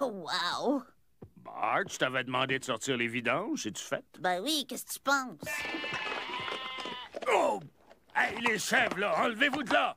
Oh, wow! Bart, je t'avais demandé de sortir les vidanges, c'est-tu fait? Ben oui, qu'est-ce que tu penses? Oh! Hey, les chèvres, là, enlevez-vous de là!